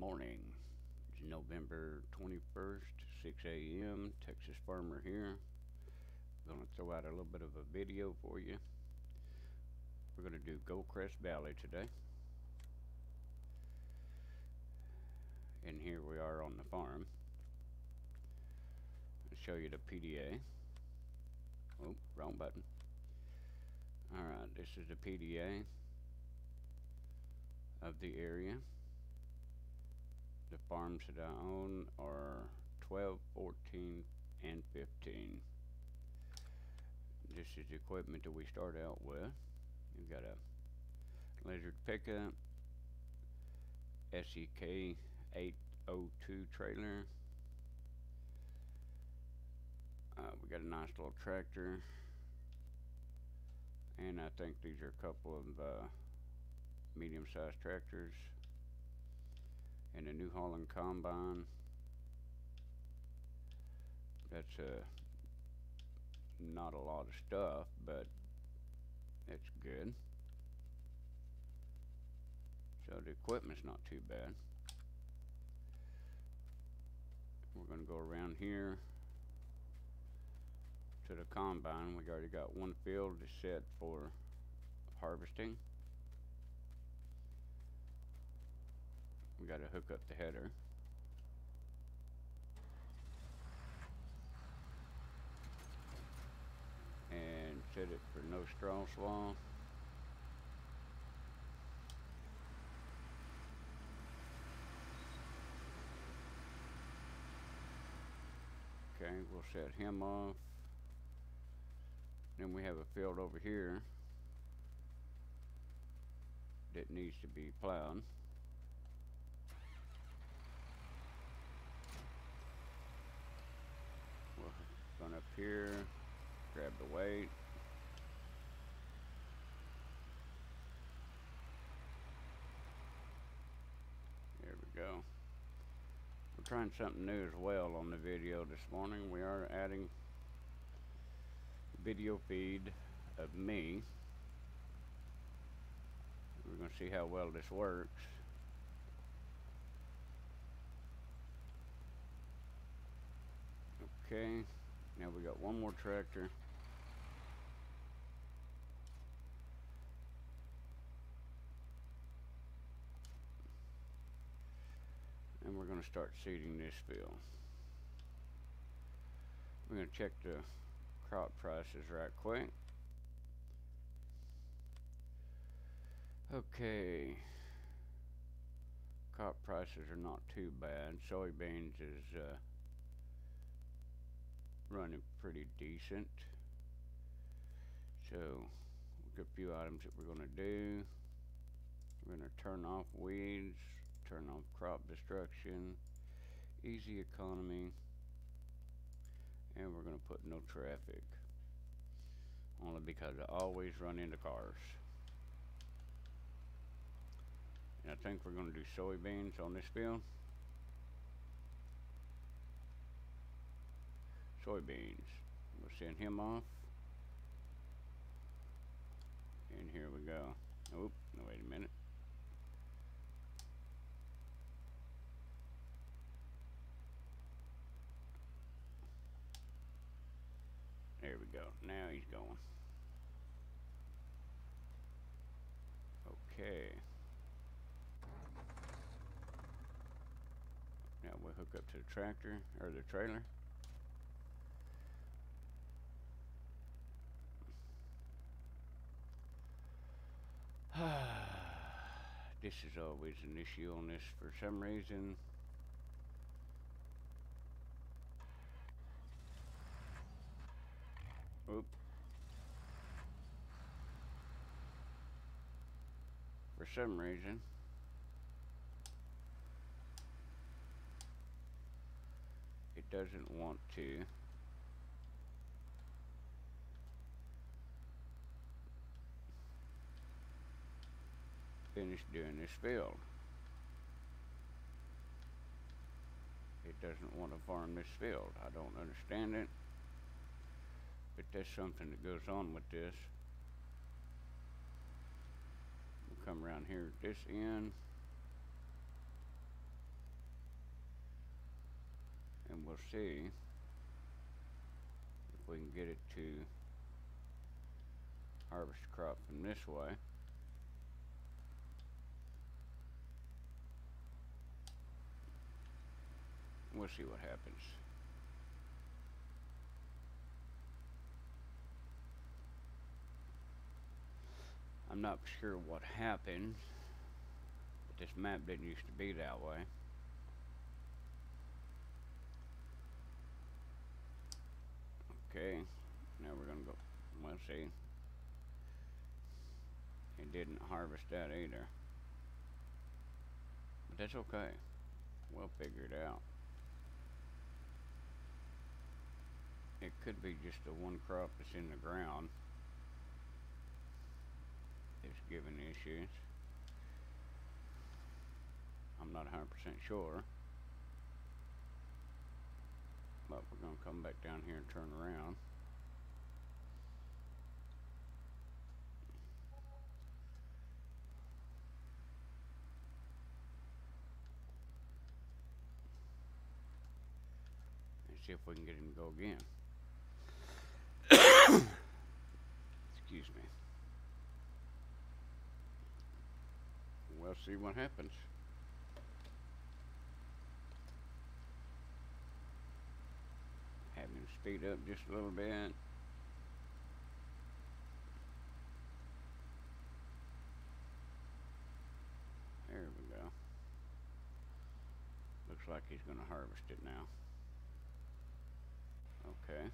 morning. It's November 21st, 6 a.m. Texas Farmer here. To throw out a little bit of a video for you. We're going to do Goldcrest Valley today. And here we are on the farm. I'll show you the PDA. Oh, wrong button. Alright, this is the PDA of the area the farms that I own are 12, 14, and 15. This is the equipment that we start out with. We've got a lizard pickup, SEK 802 trailer. Uh, we got a nice little tractor. And I think these are a couple of uh, medium-sized tractors and a New Holland combine. That's uh, not a lot of stuff, but it's good. So the equipment's not too bad. We're going to go around here to the combine. We've already got one field set for harvesting. We got to hook up the header. And set it for no straw swall. Okay, we'll set him off. Then we have a field over here that needs to be plowed. Going up here, grab the weight. There we go. We're trying something new as well on the video this morning. We are adding video feed of me. We're going to see how well this works. Okay. Now we got one more tractor. And we're going to start seeding this field. We're going to check the crop prices right quick. Okay. Crop prices are not too bad. Soybeans is uh, running pretty decent. So, we've got a few items that we're going to do. We're going to turn off weeds, turn off crop destruction, easy economy, and we're going to put no traffic. Only because I always run into cars. And I think we're going to do soybeans on this field. Soybeans. We'll send him off. And here we go. Oop, no, wait a minute. There we go. Now he's going. Okay. Now we'll hook up to the tractor, or the trailer. this is always an issue on this for some reason. Oop. For some reason. It doesn't want to. Doing this field. It doesn't want to farm this field. I don't understand it. But there's something that goes on with this. We'll come around here at this end. And we'll see if we can get it to harvest crop from this way. We'll see what happens. I'm not sure what happened, but this map didn't used to be that way. Okay, now we're gonna go, let's see. It didn't harvest that either. But that's okay. We'll figure it out. It could be just the one crop that's in the ground. It's giving issues. I'm not 100% sure. But we're going to come back down here and turn around. And see if we can get him to go again. Excuse me. We'll see what happens. Have him speed up just a little bit. There we go. Looks like he's going to harvest it now. Okay.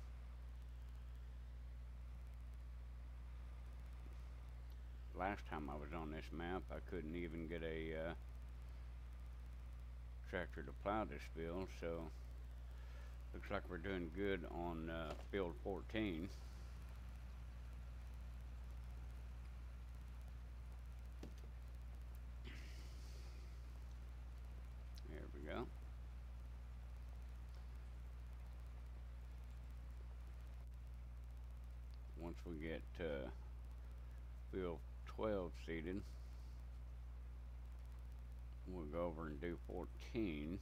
Last time I was on this map, I couldn't even get a uh, tractor to plow this field, so looks like we're doing good on uh, field 14. There we go. Once we get uh, field 12 seated, we'll go over and do 14.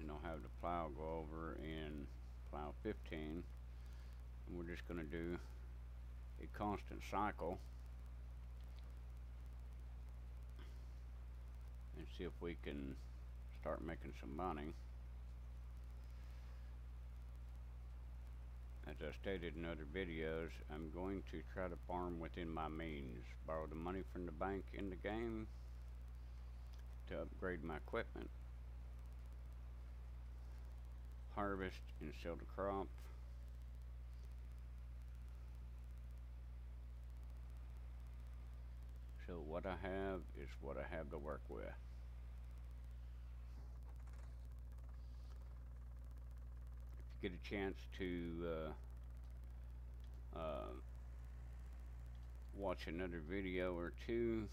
And I'll have the plow go over and plow 15. And we're just going to do a constant cycle and see if we can start making some money. As I stated in other videos, I'm going to try to farm within my means. Borrow the money from the bank in the game to upgrade my equipment. Harvest and sell the crop. So what I have is what I have to work with. If you get a chance to uh, uh, watch another video or two,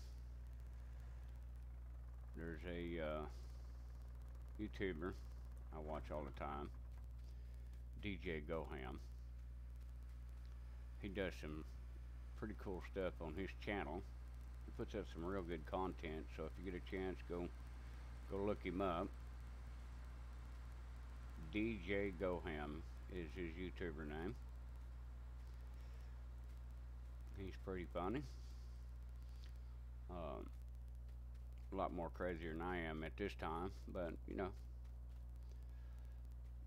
there's a uh, YouTuber I watch all the time, DJ Goham. He does some pretty cool stuff on his channel. He puts up some real good content, so if you get a chance, go go look him up. DJ Goham is his YouTuber name. He's pretty funny. Um, a lot more crazier than I am at this time, but you know,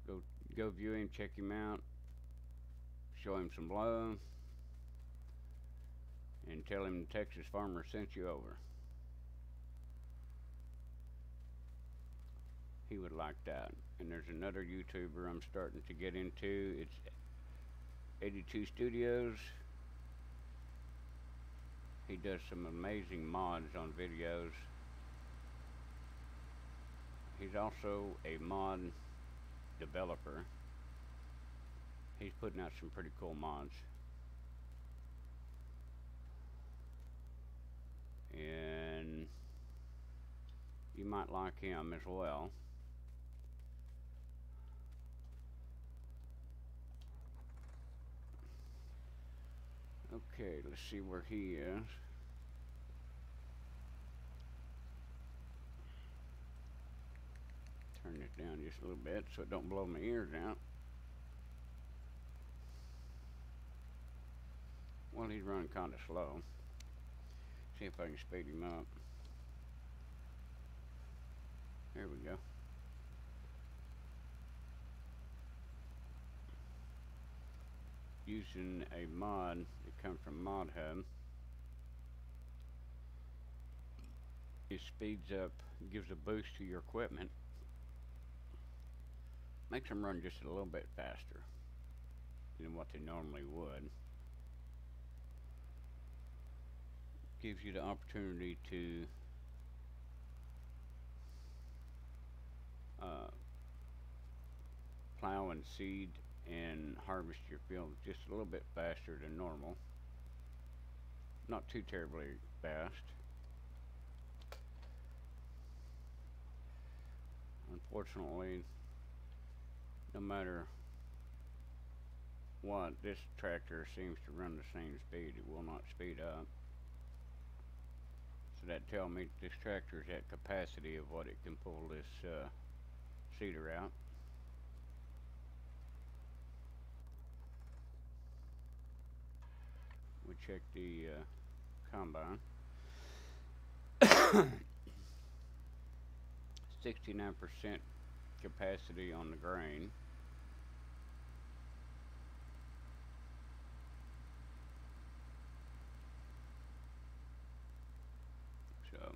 go go view him, check him out, show him some love, and tell him the Texas farmer sent you over. He would like that. And there's another YouTuber I'm starting to get into. It's 82 Studios. He does some amazing mods on videos. He's also a mod developer. He's putting out some pretty cool mods. And you might like him as well. Okay, let's see where he is. Turn this down just a little bit so it don't blow my ears out. Well, he's running kind of slow. See if I can speed him up. There we go. Using a mod that comes from ModHub. It speeds up, gives a boost to your equipment. Makes them run just a little bit faster than what they normally would. Gives you the opportunity to uh, plow and seed and harvest your field just a little bit faster than normal. Not too terribly fast. Unfortunately, no matter what, this tractor seems to run the same speed. It will not speed up. So that tells me this tractor is at capacity of what it can pull this uh, seeder out. We check the uh, combine. 69% capacity on the grain. So,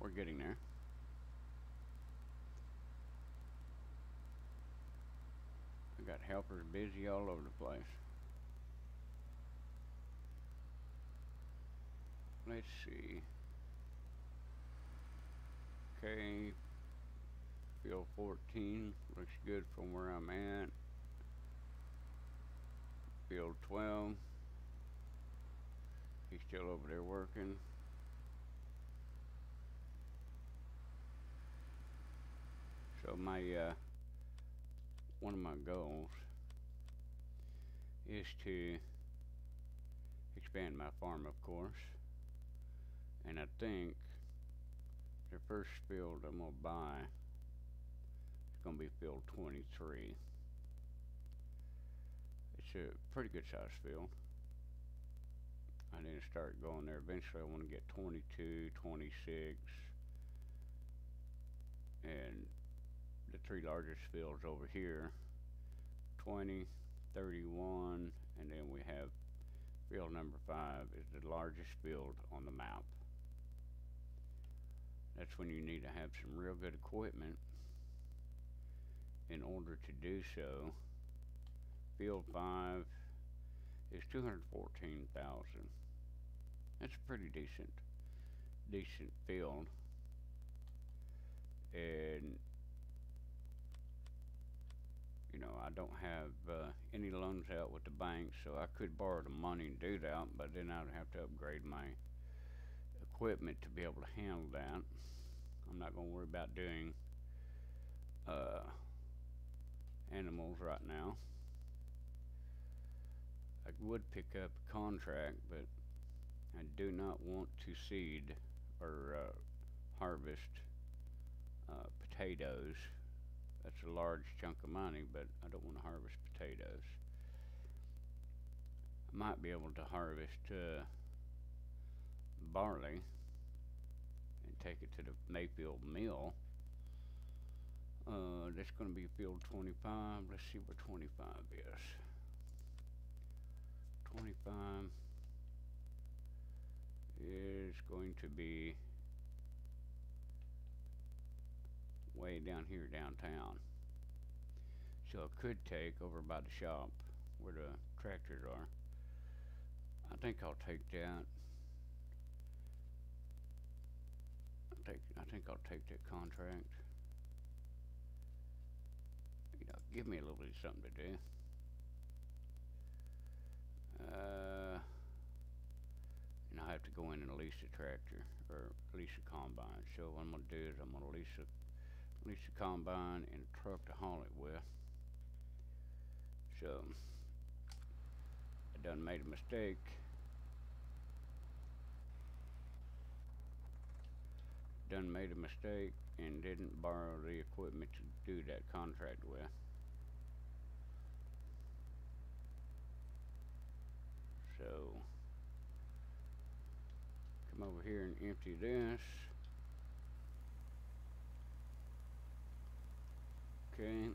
we're getting there. I got helpers busy all over the place. Let's see. Okay, field 14 looks good from where I'm at. Field 12, he's still over there working. So my uh, one of my goals is to expand my farm, of course, and I think the first field I'm gonna buy is gonna be field 23. It's a pretty good sized field. I didn't start going there. Eventually I want to get 22, 26, and the three largest fields over here 20 31 and then we have field number 5 is the largest field on the map that's when you need to have some real good equipment in order to do so. Field 5 is 214,000 that's a pretty decent decent field. And you know, I don't have uh, any loans out with the bank, so I could borrow the money and do that, but then I'd have to upgrade my equipment to be able to handle that. I'm not going to worry about doing uh, animals right now. I would pick up a contract, but I do not want to seed or uh, harvest uh, potatoes that's a large chunk of money, but I don't want to harvest potatoes. I might be able to harvest uh, barley and take it to the Mayfield mill. Uh, that's going to be field 25. Let's see where 25 is. 25 is going to be way down here downtown. So it could take over by the shop where the tractors are. I think I'll take that. I take I think I'll take that contract. You know, give me a little bit of something to do. Uh and I have to go in and lease a tractor or lease a combine. So what I'm gonna do is I'm gonna lease a lease a combine and a truck to haul it with. So, I done made a mistake. Done made a mistake and didn't borrow the equipment to do that contract with. So, come over here and empty this. Okay. And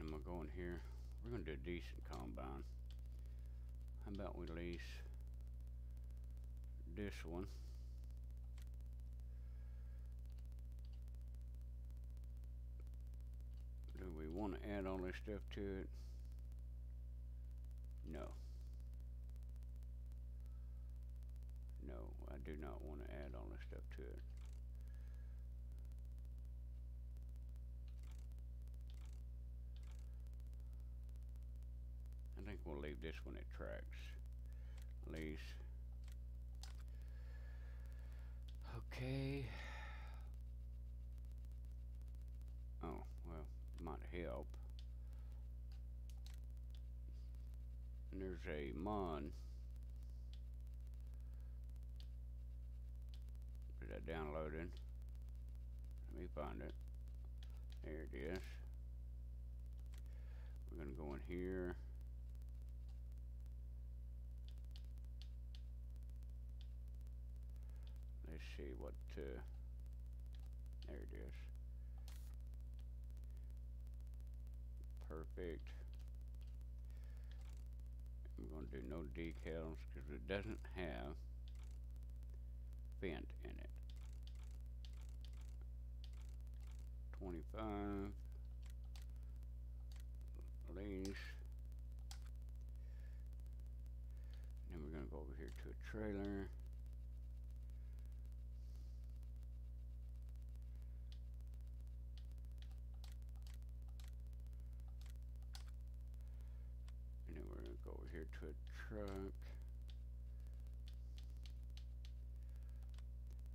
I'm gonna go in here. We're gonna do a decent combine. How about we lease this one? Do we want to add all this stuff to it? No. No, I do not want to add all this stuff to it. I think we'll leave this one at tracks. Lease. Okay. Oh, well, might help. And there's a mon. Is that downloaded? Let me find it. There it is. We're gonna go in here. See what, uh, there it is. Perfect. I'm going to do no decals because it doesn't have vent in it. 25 lease. Then we're going to go over here to a trailer. And then we're going to over here to a truck.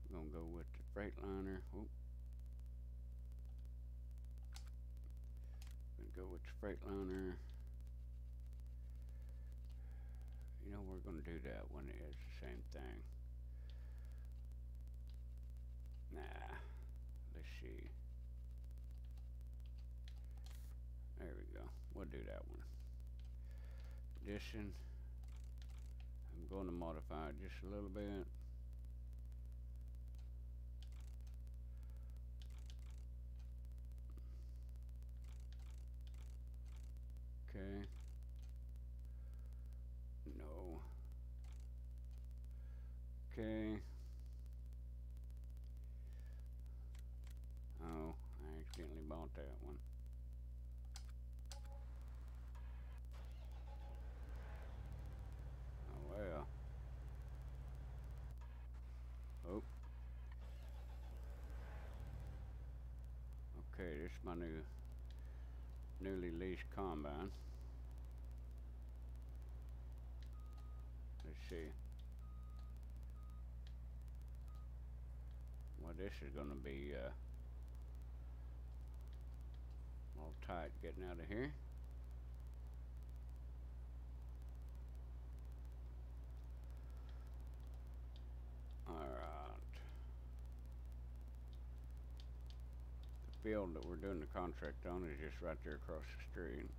We're going to go with the Freightliner. Oop. Gonna go with the Freightliner. You know, we're gonna do that when it's the same thing. Nah. Let's see. There we go. We'll do that one. Addition. I'm going to modify it just a little bit. Okay. No. Okay. Oh, I accidentally bought that one. Oh well. Oh. Okay, this is my new newly leased combine. Let's see. Well, this is gonna be, uh, all tight getting out of here. Alright. The field that we're doing the contract on is just right there across the street.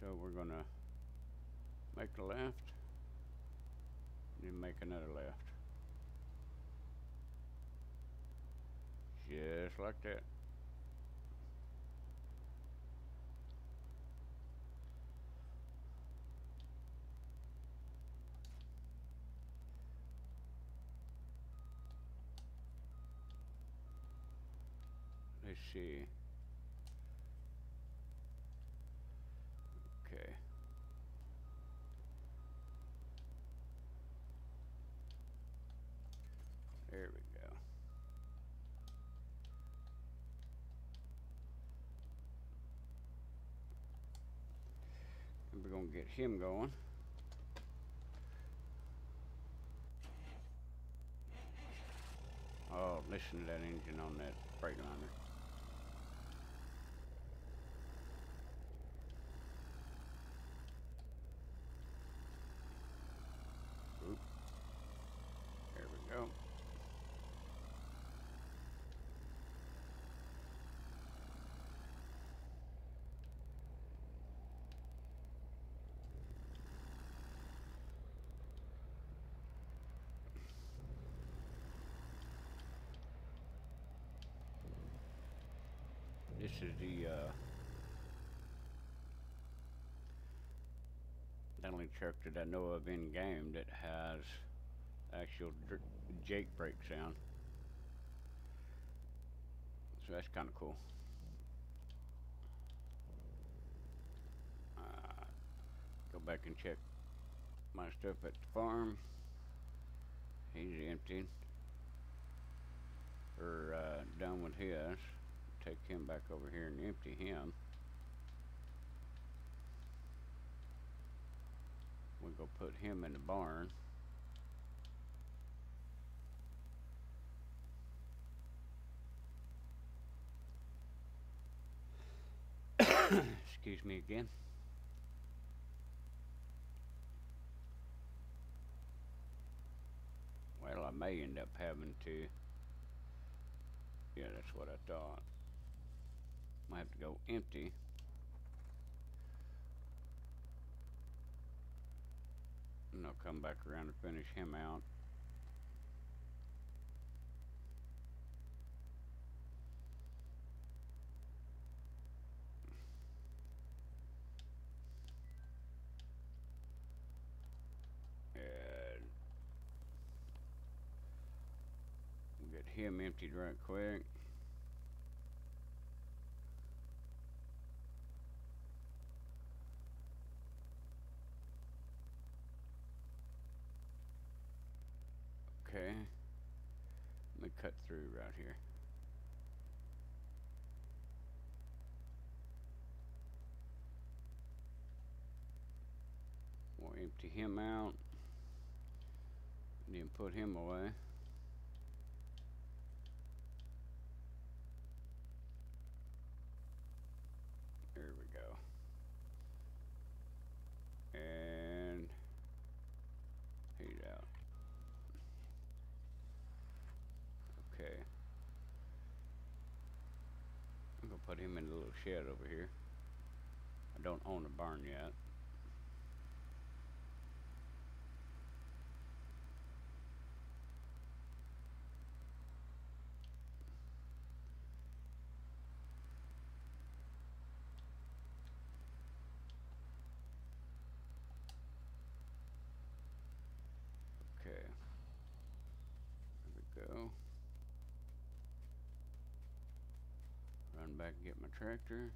So we're gonna make a left, then make another left. Just like that. Okay. There we go. And we're gonna get him going. Oh, listen to that engine on that Freightliner. This is the uh, only truck that I know of in game that has actual Jake brake sound. So that's kind of cool. Uh, go back and check my stuff at the farm. He's emptied. Or uh, done with his. Take him back over here and empty him. We go put him in the barn. Excuse me again. Well, I may end up having to. Yeah, that's what I thought. Might have to go empty. And I'll come back around and finish him out. And get him emptied right quick. Okay. Let me cut through right here. We'll empty him out. And then put him away. There we go. And he's out. Okay. I'm gonna put him in a little shed over here. I don't own a barn yet. Okay. There we go. Run back and get my tractor.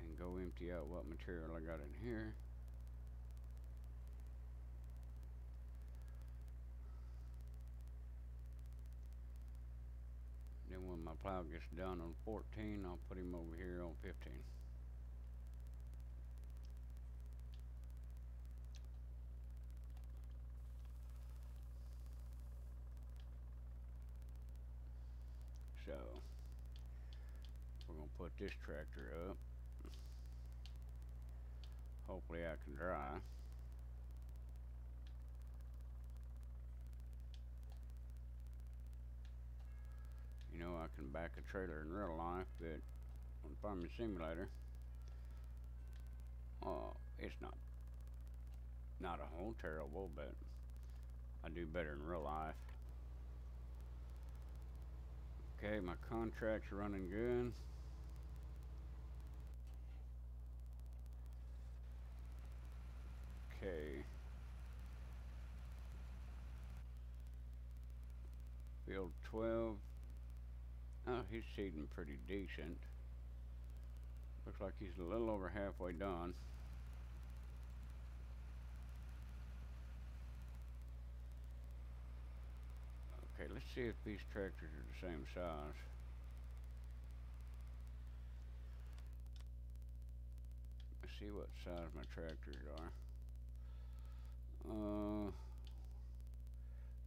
And go empty out what material I got in here. Then when my plow gets done on 14, I'll put him over here on 15. So, we're gonna put this tractor up. Hopefully I can dry. You know, I can back a trailer in real life, but on Farming Simulator, oh, it's not, not a whole terrible, but I do better in real life. Okay, my contract's running good. Okay. Field 12. Oh, he's seeding pretty decent. Looks like he's a little over halfway done. Okay, let's see if these tractors are the same size. Let's see what size my tractors are. Uh,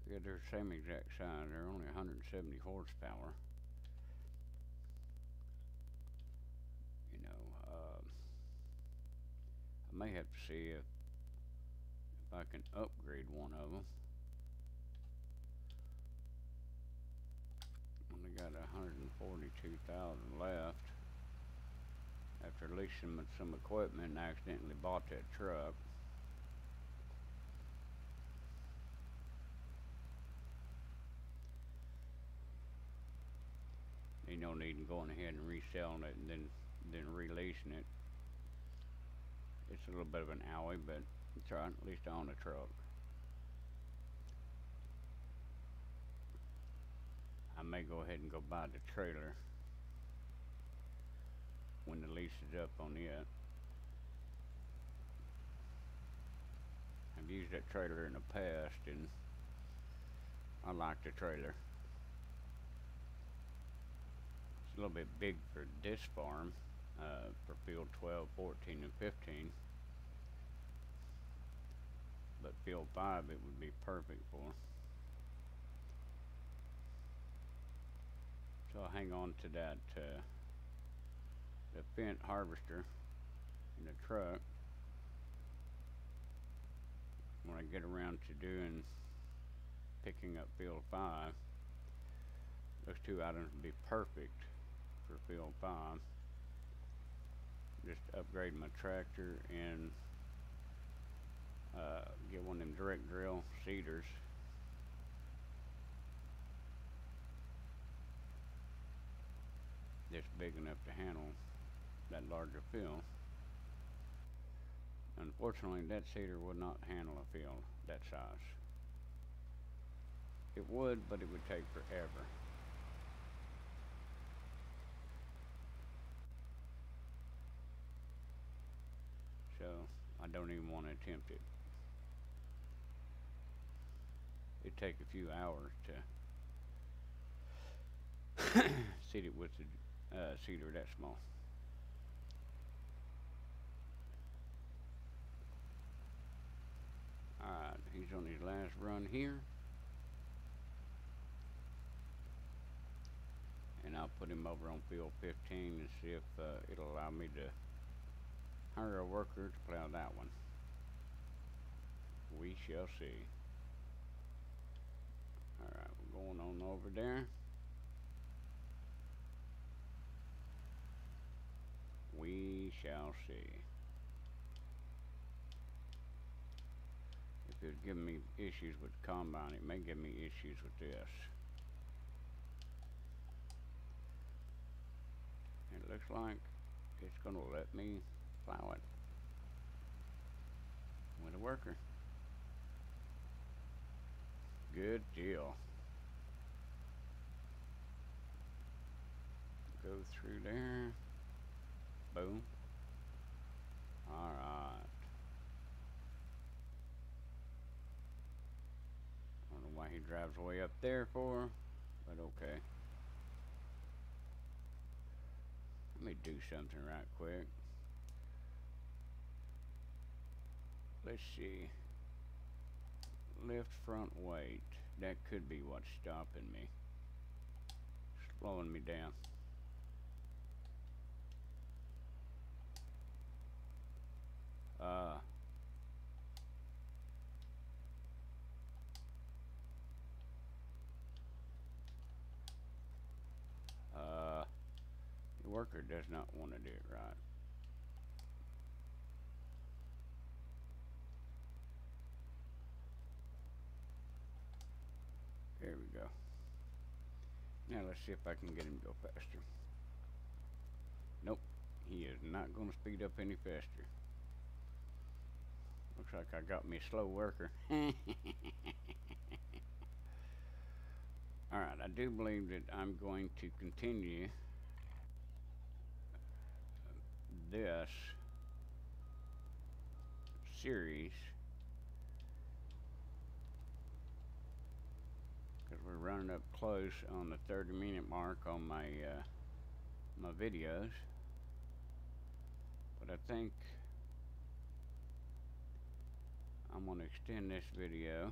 yeah, they're the same exact size. They're only 170 horsepower. You know, uh, I may have to see if if I can upgrade one of them. Only got 142,000 left after leasing some- some equipment and accidentally bought that truck. Ain't no need in going ahead and reselling it and then then releasing it. It's a little bit of an alley, but it's alright, at least I own a truck. I may go ahead and go buy the trailer when the lease is up on it. I've used that trailer in the past and I like the trailer. It's a little bit big for this farm, uh, for field 12, 14, and 15. But field 5 it would be perfect for. So I'll hang on to that, uh, the Fendt harvester in the truck when I get around to doing picking up field 5 those two items would be perfect for field 5 just upgrade my tractor and uh, get one of them direct drill seeders that's big enough to handle that larger field. Unfortunately that seeder would not handle a field that size. It would but it would take forever so I don't even want to attempt it it'd take a few hours to seed it with the uh, seeder that small Alright, he's on his last run here. And I'll put him over on field 15 and see if uh, it'll allow me to hire a worker to plow that one. We shall see. Alright, we're going on over there. We shall see. If it's giving me issues with the combine, it may give me issues with this. It looks like it's going to let me plow it with a worker. Good deal. Go through there. Boom. Alright. I don't know why he drives way up there for, but okay. Let me do something right quick. Let's see. Lift front weight. That could be what's stopping me. Slowing me down. Uh, uh, the worker does not want to do it right. There we go. Now let's see if I can get him to go faster. Nope, he is not going to speed up any faster. Looks like I got me a slow worker. Alright, I do believe that I'm going to continue this series because we're running up close on the 30 minute mark on my uh, my videos. But I think I'm going to extend this video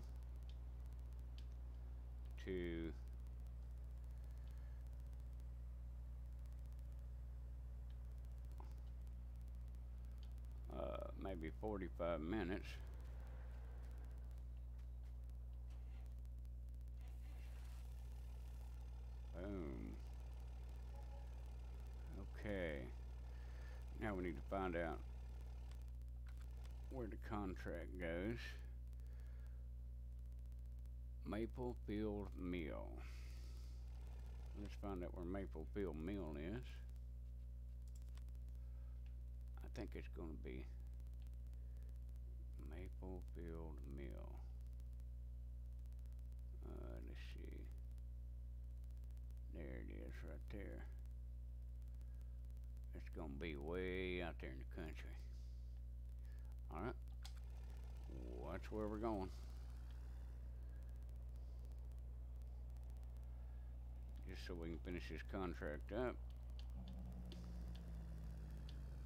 to uh, maybe 45 minutes boom okay now we need to find out where the contract goes. Maplefield Mill. Let's find out where Maplefield Mill is. I think it's gonna be Maplefield Mill. Uh, let's see. There it is right there. It's gonna be way out there in the country. Alright. Watch where we're going. Just so we can finish this contract up.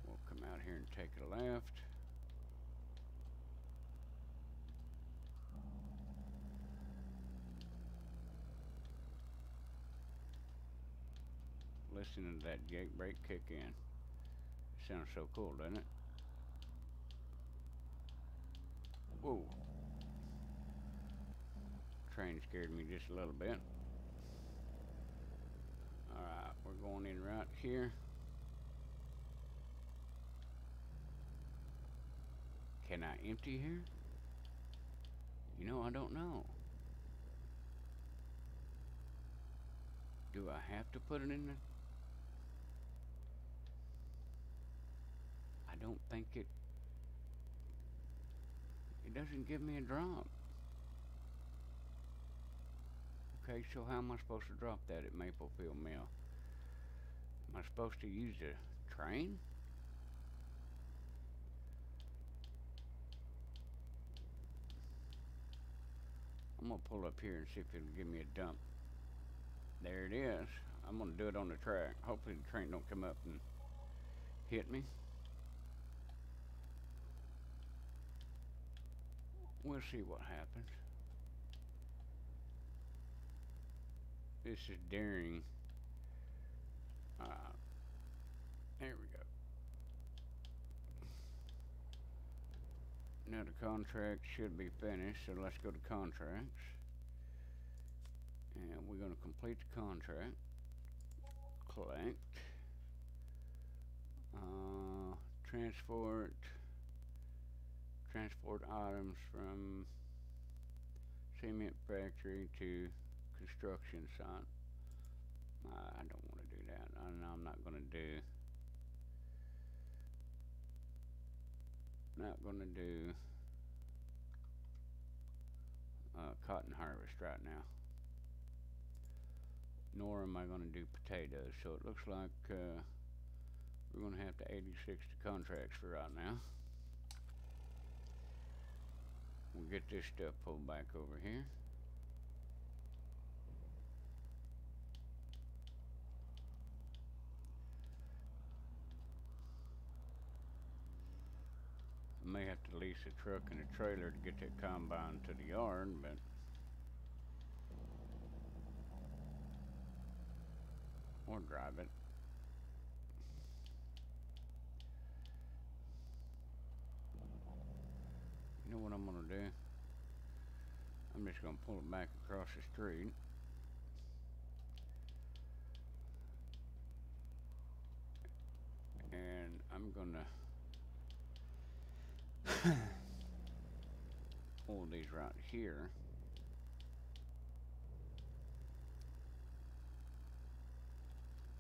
We'll come out here and take a left. Listening to that Jake brake kick in. Sounds so cool, doesn't it? Whoa. Train scared me just a little bit. Alright, we're going in right here. Can I empty here? You know, I don't know. Do I have to put it in the... don't think it... It doesn't give me a drop. Okay, so how am I supposed to drop that at Maplefield Mill? Am I supposed to use a train? I'm gonna pull up here and see if it'll give me a dump. There it is. I'm gonna do it on the track. Hopefully the train don't come up and hit me. We'll see what happens. This is daring. Uh, there we go. Now the contract should be finished, so let's go to contracts. And we're going to complete the contract. Collect. Uh, transport. Transport items from cement factory to construction site. I don't want to do that. And I'm not going to do not going to do uh, cotton harvest right now. Nor am I going to do potatoes. So it looks like uh, we're going to have to 86 the contracts for right now. We'll get this stuff pulled back over here. I may have to lease a truck and a trailer to get that combine to the yard, but or drive it. You know what I'm gonna do? I'm just gonna pull it back across the street. And I'm gonna Pull these right here.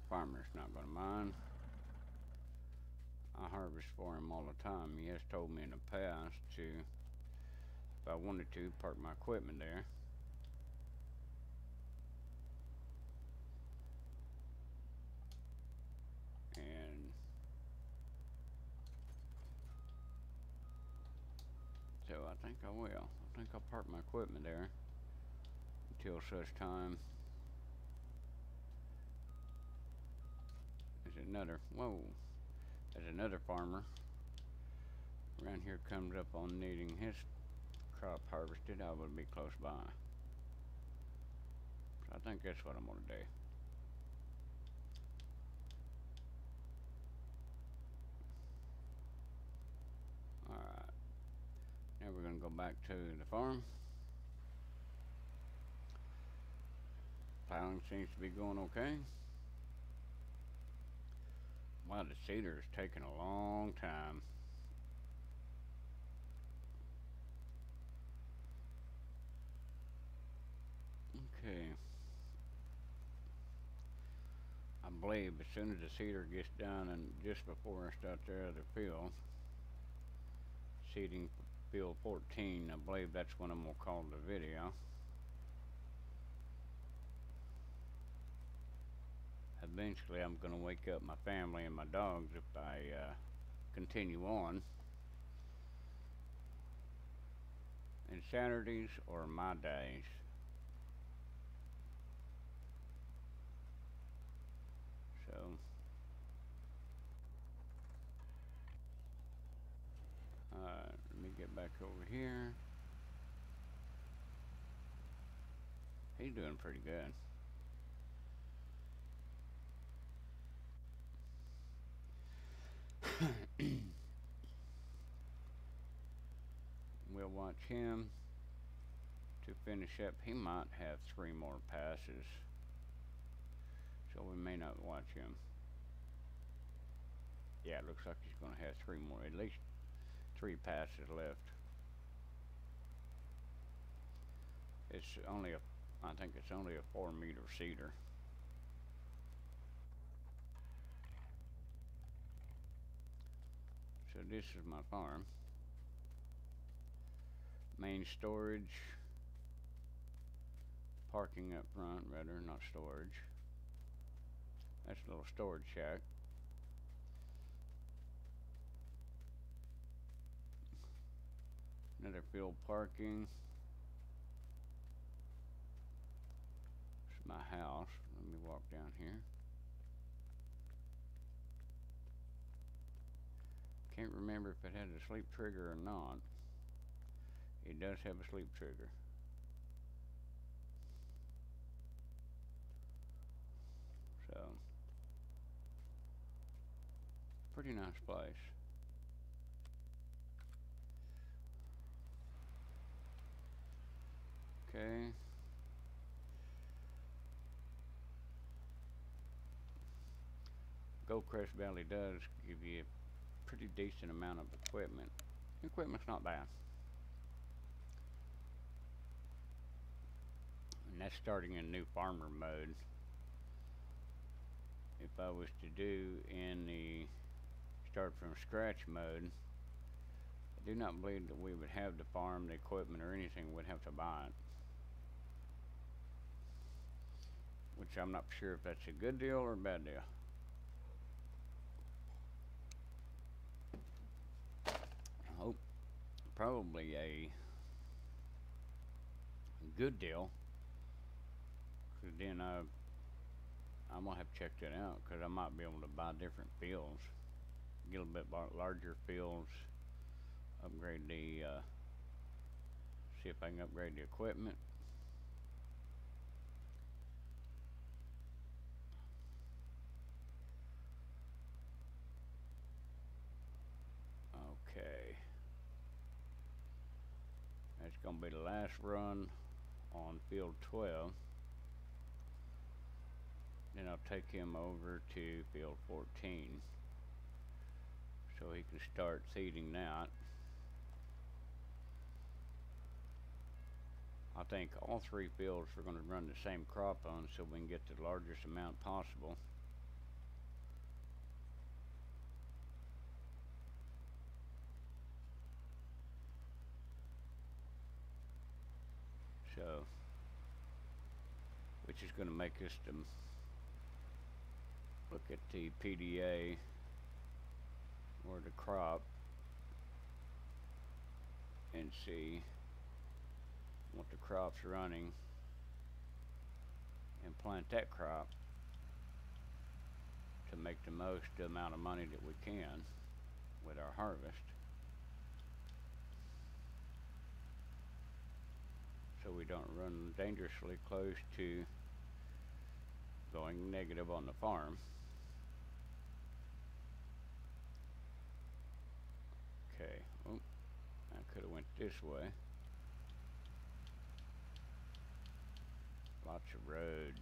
Farmer's not going to mind. I harvest for him all the time. He has told me in the past to, if I wanted to, park my equipment there. And so I think I will. I think I'll park my equipment there until such time. There's another, whoa, there's another farmer around here comes up on needing his crop harvested. I would be close by. So I think that's what I'm going to do. Now we're going to go back to the farm. Plowing seems to be going okay. Wow, the seeder is taking a long time. Okay. I believe as soon as the seeder gets done and just before I start the other field, seeding field 14, I believe that's when I'm gonna call the video. Eventually I'm gonna wake up my family and my dogs if I uh, continue on. And Saturdays are my days. So uh, let me get back over here. He's doing pretty good. we'll watch him to finish up. He might have three more passes. So we may not watch him. Yeah, it looks like he's going to have three more, at least three passes left. It's only a, I think it's only a four meter seeder. So this is my farm. Main storage. Parking up front, rather, not storage. That's a little storage shack. Another field parking. This is my house. Let me walk down here. Can't remember if it had a sleep trigger or not. It does have a sleep trigger. So, pretty nice place. Okay. Goldcrest Valley does give you pretty decent amount of equipment. Equipment's not bad. And that's starting in new farmer mode. If I was to do in the start from scratch mode, I do not believe that we would have the farm, the equipment, or anything. We'd have to buy it. Which I'm not sure if that's a good deal or a bad deal. I hope probably a good deal. Cause then I, I'm gonna have to check that out. Cause I might be able to buy different fields, get a bit larger fields, upgrade the, uh, see if I can upgrade the equipment. Okay. That's gonna be the last run on field twelve. Then I'll take him over to field fourteen. So he can start seeding that. I think all three fields we're gonna run the same crop on so we can get the largest amount possible. So, which is going to make us to look at the PDA or the crop and see what the crop's running and plant that crop to make the most amount of money that we can with our harvest. so we don't run dangerously close to going negative on the farm. Okay, oh, I could have went this way. Lots of roads.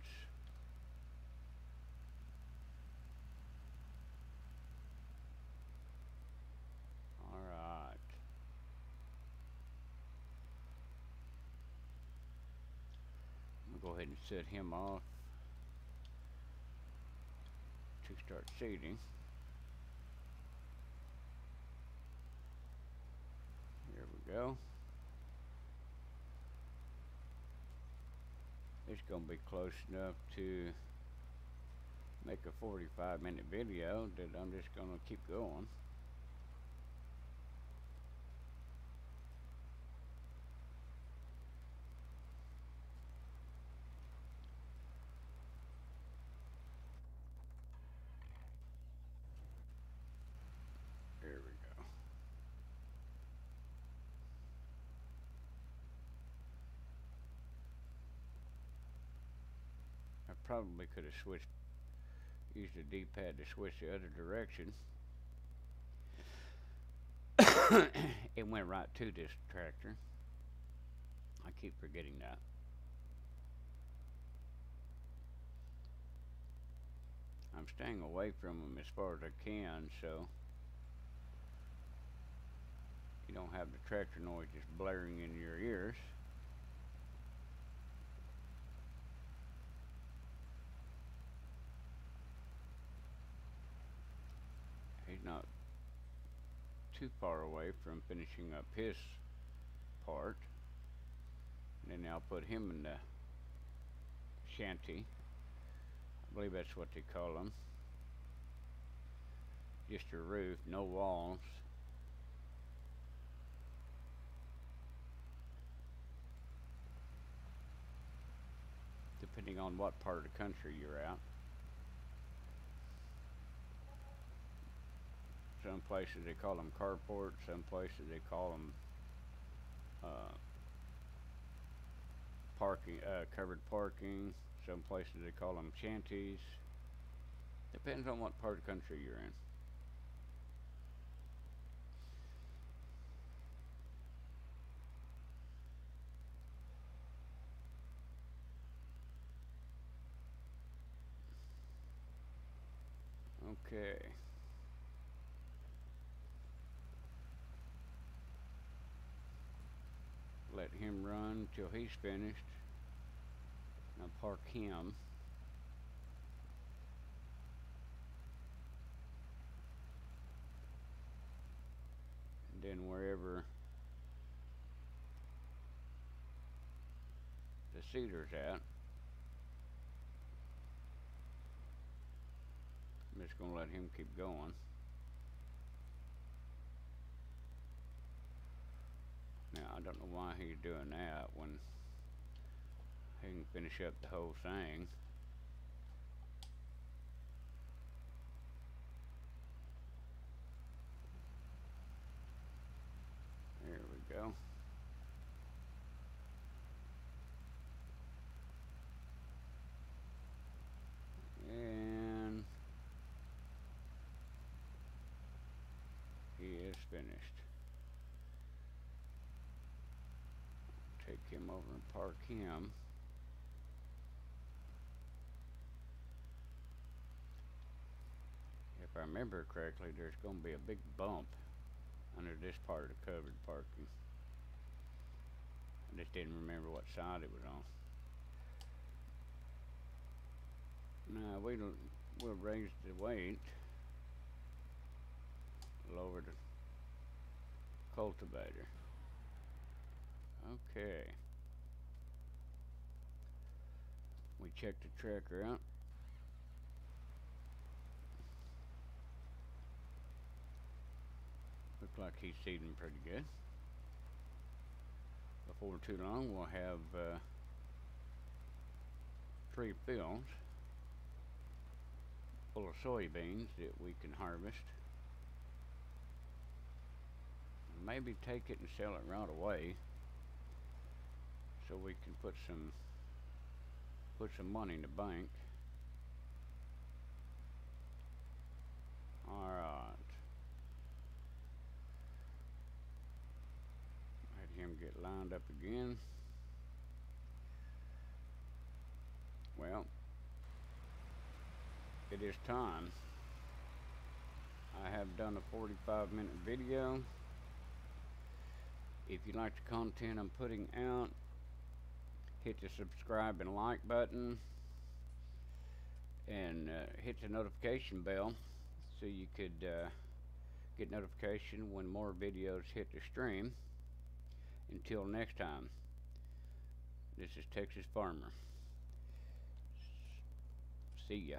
All right. Go ahead and set him off. We start seeding. Here we go. It's gonna be close enough to make a 45 minute video that I'm just gonna keep going. There we go. I probably could have switched, used the D-pad to switch the other direction. it went right to this tractor. I keep forgetting that. I'm staying away from them as far as I can, so you don't have the tractor noise just blaring in your ears. He's not too far away from finishing up his part. And then I'll put him in the shanty. I believe that's what they call them. Just a roof, no walls. Depending on what part of the country you're at. Some places they call them carports, some places they call them uh, parking, uh, covered parking. Some places they call them shanties. Depends on what part of the country you're in. Okay. Let him run till he's finished. Now park him. And then wherever the seeder's at. I'm just gonna let him keep going. Now I don't know why he's doing that when he can finish up the whole thing. There we go. And he is finished. Take him over and park him. If I remember correctly, there's going to be a big bump under this part of the covered parking. I just didn't remember what side it was on. Now we'll we'll raise the weight, lower the cultivator. Okay. We check the tracker out. Looks like he's seeding pretty good. Before too long, we'll have uh, three fields full of soybeans that we can harvest. Maybe take it and sell it right away so we can put some put some money in the bank. Alright. Let him get lined up again. Well, it is time. I have done a 45 minute video. If you like the content I'm putting out, hit the subscribe and like button and uh, hit the notification bell so you could uh, get notification when more videos hit the stream. Until next time, this is Texas Farmer. See ya.